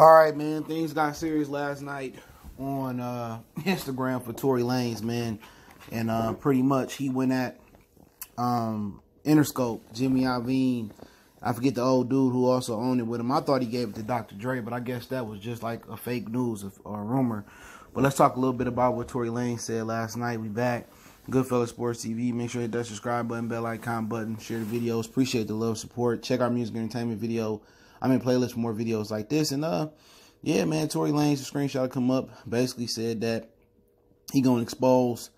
All right, man. Things got serious last night on uh, Instagram for Tory Lanez, man, and uh, pretty much he went at um, Interscope, Jimmy Iovine. I forget the old dude who also owned it with him. I thought he gave it to Dr. Dre, but I guess that was just like a fake news or a rumor. But let's talk a little bit about what Tory Lanez said last night. We back. Goodfellas Sports TV. Make sure you hit that subscribe button, bell icon button, share the videos. Appreciate the love, support. Check our music entertainment video. I'm in playlist for more videos like this. And uh, yeah, man, Tory Lanez, screenshot come up, basically said that he gonna expose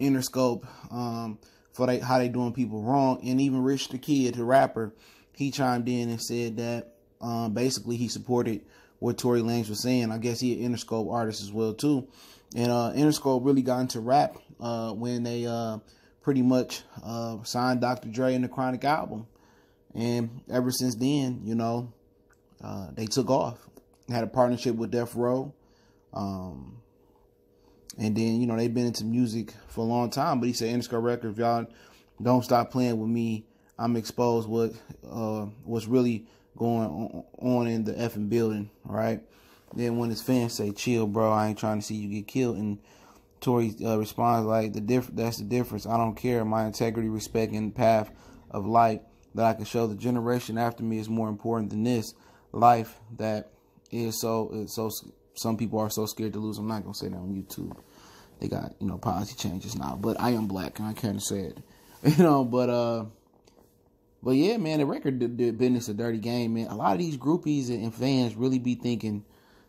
Interscope um, for they, how they doing people wrong. And even Rich the Kid, the rapper, he chimed in and said that um, basically he supported what Tory Lanez was saying. I guess he an Interscope artist as well too. And uh, Interscope really got into rap uh, when they uh, pretty much uh, signed Dr. Dre in the Chronic album. And ever since then, you know, uh, they took off. Had a partnership with Death Row. Um, and then, you know, they've been into music for a long time. But he said, Interscope Records, y'all don't stop playing with me. I'm exposed what uh, what's really going on in the effing building, right? Then when his fans say, "Chill, bro, I ain't trying to see you get killed," and Tory uh, responds like, "The diff- that's the difference. I don't care. My integrity, respect, and path of light that I can show the generation after me is more important than this life that is so it's so. Some people are so scared to lose. I'm not gonna say that on YouTube. They got you know policy changes now, but I am black and I can't say it. You know, but uh, but yeah, man, the record business a dirty game, man. A lot of these groupies and fans really be thinking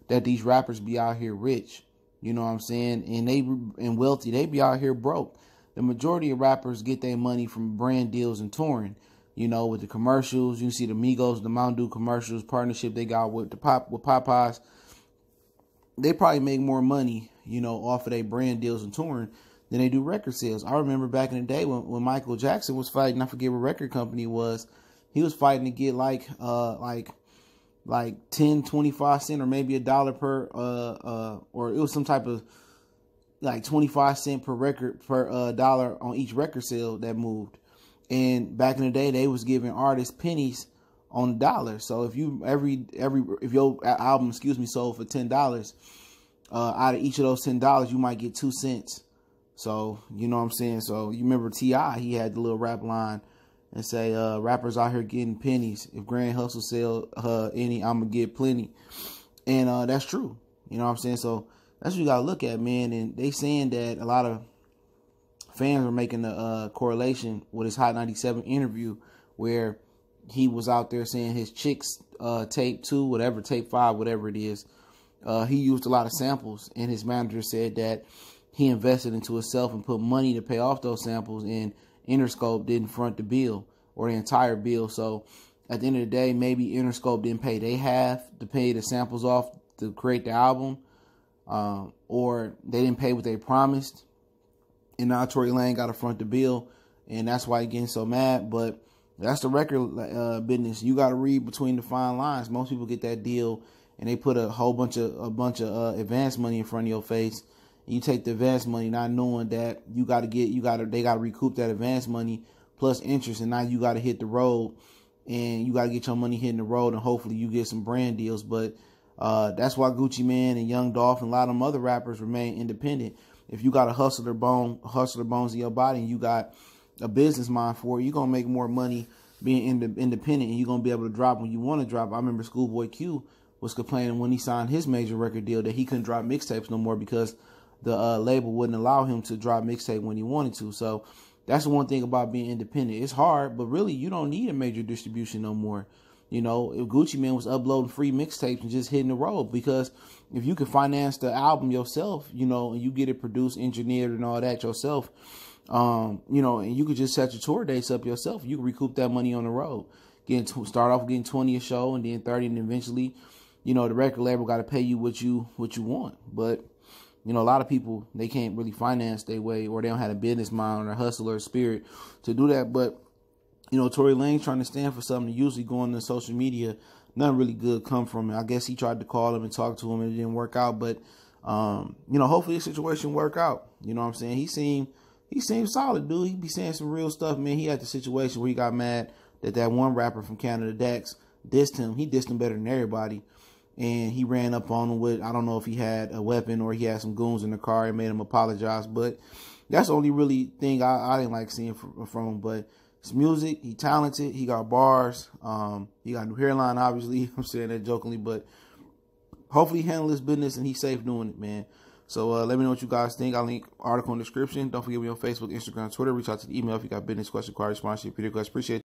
that these rappers be out here rich. You know what I'm saying? And they and wealthy. They be out here broke. The majority of rappers get their money from brand deals and touring. You know, with the commercials, you see the Migos, the Mountain Dew commercials partnership they got with the pop with Popeyes. They probably make more money, you know, off of their brand deals and touring than they do record sales. I remember back in the day when, when Michael Jackson was fighting, I forget what record company was. He was fighting to get like uh like like 10, 25 cent or maybe a dollar per uh uh or it was some type of like 25 cent per record per uh dollar on each record sale that moved. And back in the day they was giving artists pennies on the dollar. So if you every every if your album excuse me sold for ten dollars, uh out of each of those ten dollars you might get two cents. So you know what I'm saying? So you remember T.I. he had the little rap line and say uh, rappers out here getting pennies. If Grand Hustle sell uh, any, I'm gonna get plenty, and uh, that's true. You know what I'm saying? So that's what you gotta look at, man. And they saying that a lot of fans were making the uh, correlation with his Hot 97 interview where he was out there saying his chicks uh, tape two, whatever tape five, whatever it is. Uh, he used a lot of samples, and his manager said that he invested into himself and put money to pay off those samples and Interscope didn't front the bill or the entire bill. So at the end of the day, maybe Interscope didn't pay they half to pay the samples off to create the album, um, or they didn't pay what they promised. And now Tory Lane got to front the bill, and that's why he's getting so mad. But that's the record uh, business. You got to read between the fine lines. Most people get that deal, and they put a whole bunch of a bunch of uh, advance money in front of your face you take the advance money not knowing that you got to get you got to they got to recoup that advance money plus interest and now you got to hit the road and you got to get your money hitting the road and hopefully you get some brand deals but uh, that's why Gucci Mane and Young Dolph and a lot of them other rappers remain independent if you got a hustler bone hustler bones in your body and you got a business mind for it you're gonna make more money being ind- independent and you're gonna be able to drop when you want to drop I remember Schoolboy Q was complaining when he signed his major record deal that he couldn't drop mixtapes no more because the uh, label wouldn't allow him to drop mixtape when he wanted to. So that's one thing about being independent. It's hard, but really you don't need a major distribution no more. You know, if Gucci Mane was uploading free mixtapes and just hitting the road, because if you can finance the album yourself, you know, and you get it produced, engineered, and all that yourself, um, you know, and you could just set your tour dates up yourself. You can recoup that money on the road. Getting to, start off getting twenty a show, and then thirty, and eventually, you know, the record label got to pay you what you what you want. But you know, a lot of people they can't really finance their way, or they don't have a business mind or a hustler spirit to do that. But you know, Tory Lanez trying to stand for something. Usually going to social media, nothing really good come from it. I guess he tried to call him and talk to him, and it didn't work out. But um, you know, hopefully the situation work out. You know what I'm saying? He seemed he seemed solid, dude. He be saying some real stuff, man. He had the situation where he got mad that that one rapper from Canada, Dax, dissed him. He dissed him better than everybody. and he ran up on him with I don't know if he had a weapon or he had some goons in the car and made him apologize. But that's the only really thing I, I didn't like seeing from, from him. But it's music. He talented. He got bars. Um, he got new hairline. Obviously, I'm saying that jokingly, but hopefully he handle his business and he's safe doing it, man. So uh, let me know what you guys think. I'll link article in the description. Don't forget me on Facebook, Instagram, Twitter. Reach out to the email if you got business question, query, sponsorship, video questions. Appreciate.